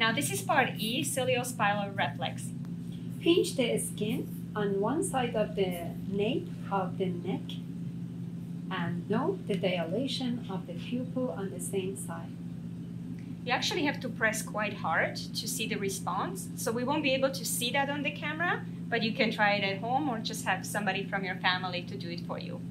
Now this is part E, ciliospinal reflex. Pinch the skin on one side of the nape of the neck and note the dilation of the pupil on the same side. You actually have to press quite hard to see the response. So we won't be able to see that on the camera, but you can try it at home or just have somebody from your family to do it for you.